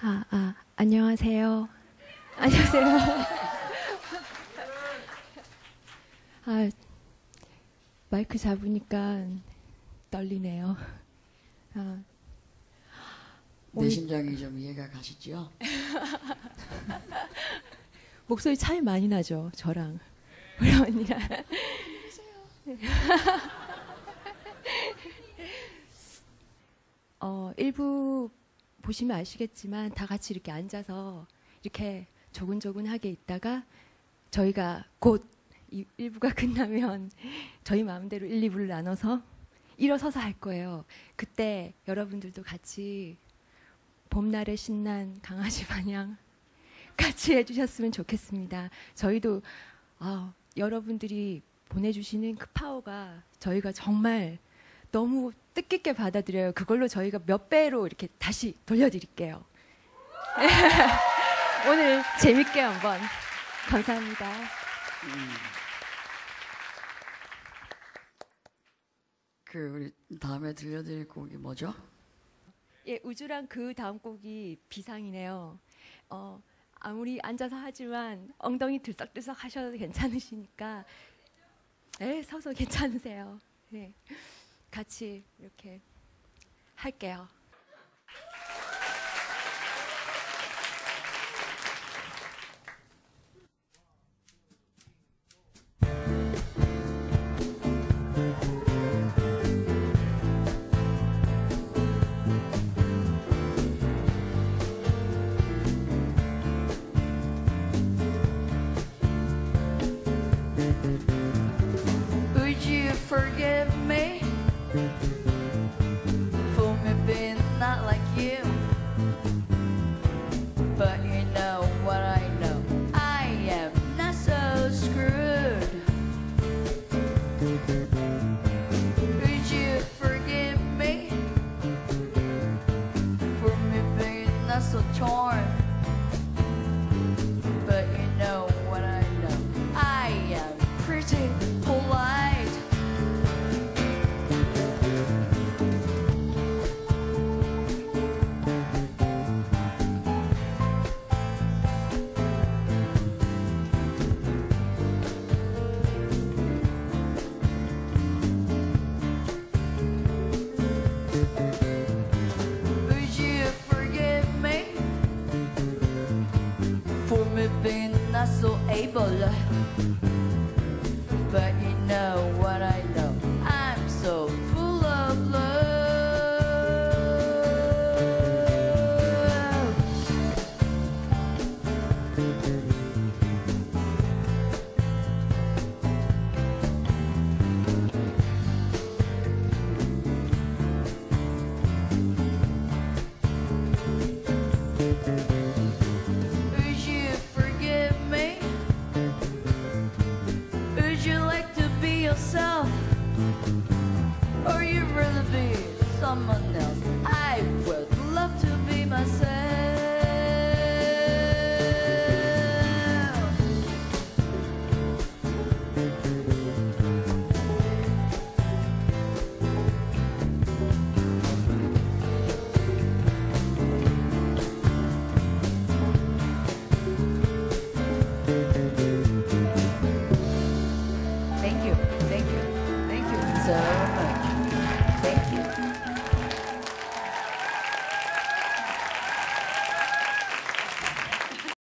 아, 아, 안녕하세요. 안녕하세요. 아, 마이크 잡으니까 떨리네요. 아, 내 심장이 좀 이해가 가시죠? 목소리 차이 많이 나죠, 저랑. 우리 언니랑. 어, 일부 보시면 아시겠지만 다 같이 이렇게 앉아서 이렇게 조근조근하게 있다가 저희가 곧이 일부가 끝나면 저희 마음대로 1, 2부를 나눠서 일어서서 할 거예요. 그때 여러분들도 같이 봄날의 신난 강아지 마냥 같이 해주셨으면 좋겠습니다. 저희도 아, 여러분들이 보내주시는 그 파워가 저희가 정말 너무 뜻깊게 받아들여요. 그걸로 저희가 몇 배로 이렇게 다시 돌려드릴게요. 오늘 재밌게 한번 감사합니다. 그 우리 다음에 들려드릴 곡이 뭐죠? 예, 우주랑 그 다음 곡이 비상이네요. 어, 아무리 앉아서 하지만 엉덩이 들썩들썩 하셔도 괜찮으시니까, 예, 서서 괜찮으세요. 네, 같이 이렇게 할게요. You forgive me torn? For me being not so able? But you know what someone else?